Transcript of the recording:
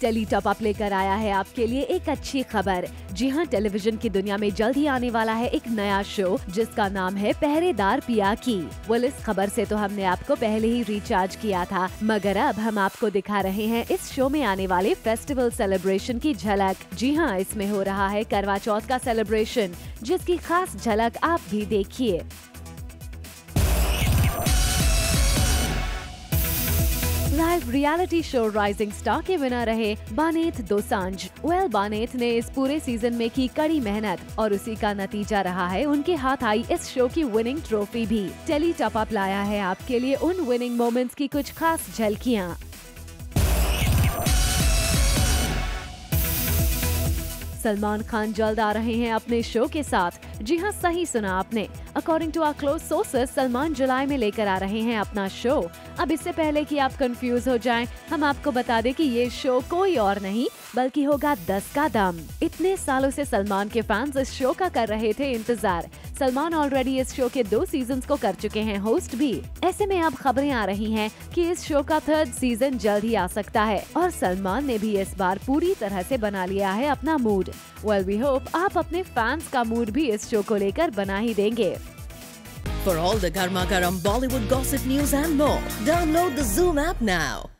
Tele top up लेकर आया है आपके लिए एक अच्छी खबर। जी हाँ टेलीविज़न की दुनिया में जल्द ही आने वाला है एक नया शो, जिसका नाम है पहरेदार पिया की। वेल इस खबर से तो हमने आपको पहले ही रिचार्ज किया था, मगर अब हम आपको दिखा रहे हैं इस शो में आने वाले फेस्टिवल सेलिब्रेशन की झलक। जी हाँ इसमें हो रहा है करवा चौथ का सेलिब्रेशन जिसकी खास झलक आप भी देखिए। Live reality show Rising Star के विनर रहे बानेत दोसांझ। वेल बानेत ने इस पूरे सीज़न में की कड़ी मेहनत और उसी का नतीजा रहा है। उनके हाथ आई इस शो की विनिंग ट्रॉफी भी। टेली टॉप अप लाया है आपके लिए उन विनिंग मोमेंट्स की कुछ खास झलकियाँ। सलमान खान जल्द आ रहे हैं अपने शो के साथ। जी हाँ सही सुना आपने। According to our close sources Salman जुलाई में लेकर आ रहे हैं अपना शो अब इससे पहले कि आप कंफ्यूज हो जाएँ, हम आपको बता दें कि ये शो कोई और नहीं बल्कि होगा दस का दम। इतने सालों से सलमान के फैंस इस शो का कर रहे थे इंतज़ार। सलमान ऑलरेडी इस शो के दो सीज़न को कर चुके हैं होस्ट भी। ऐसे में अब खबरें आ रही हैं कि इस शो का थर्ड सीज़न जल्द ही आ सकता है और सलमान ने भी इस बार पूरी तरह से बना लिया है अपना मूड वेल वी होप आप अपने फैंस का मूड भी इस शो को लेकर बना ही देंगे For all the Garma Garam Bollywood gossip news and more, download the Zoom app now.